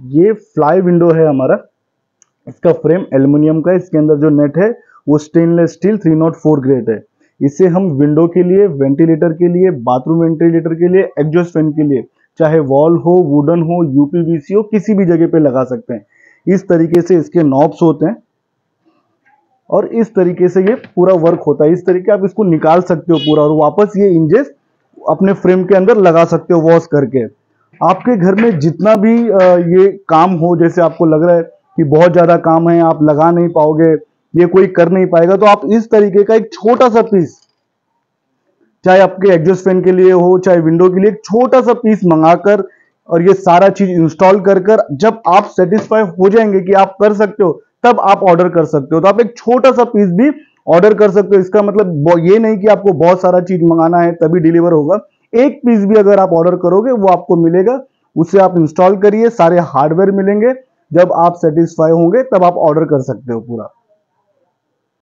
ये fly window है हमारा। इसका फ्रेम एल्युमिनियम का इसके अंदर जो नेट है, वो स्टेनलेस स्टील 304 ग्रेड है। इसे हम विंडो के लिए वेंटिलेटर के लिए बाथरूम वेंटिलेटर के लिए एग्जॉस्ट फ़ैन के लिए, चाहे वॉल हो वुडन हो यूपीवीसी हो, किसी भी जगह पे लगा सकते हैं। इस तरीके से इसके नॉब्स होते हैं। और इस तरीके से ये पूरा वर्क होता है। इस तरीके आप इसको निकाल सकते हो पूरा और वापस ये इंजेस अपने फ्रेम के अंदर लगा सकते हो वॉश करके। आपके घर में जितना भी ये काम हो, जैसे आपको लग रहा है कि बहुत ज़्यादा काम है, आप लगा नहीं पाओगे, ये कोई कर नहीं पाएगा तो आप इस तरीके का एक छोटा सा पीस, चाहे आपके एग्जॉस्ट फ़ैन के लिए हो, चाहे विंडो के लिए, एक छोटा सा पीस मंगाकर और ये सारा चीज़ इंस्टॉल कर कर जब आप सेटिस्फाई हो जाएँगे कि आप कर सकते हो, तब आप ऑर्डर कर सकते हो। तो आप एक छोटा सा पीस भी ऑर्डर कर सकते हो। इसका मतलब ये नहीं कि आपको बहुत सारा चीज़ मंगाना है, तभी डिलीवर होगा। एक पीस भी अगर आप ऑर्डर करोगे, वो आपको मिलेगा। उसे आप इंस्टॉल करिए, सारे हार्डवेयर मिलेंगे। जब आप सेटिस्फाई होंगे, तब आप ऑर्डर कर सकते हो पूरा।